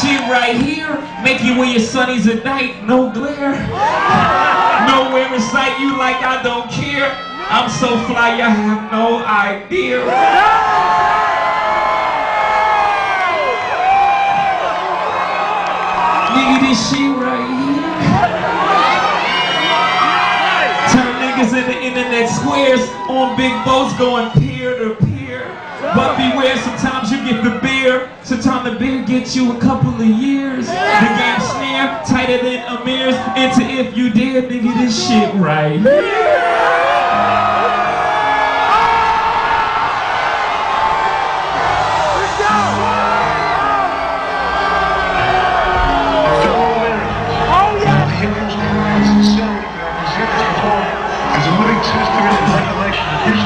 shit right here make you wear your sunnies at night, no glare. Nowhere in sight, you like I don't care. I'm so fly, you have no idea. Nigga, this shit right here. Turn niggas into internet squares on big boats going pier to pier. But beware, sometimes get the beer. So time the beer gets you a couple of years. The guy snare tighter than a mirror's. Enter if you dare, nigga, this shit right here. Oh,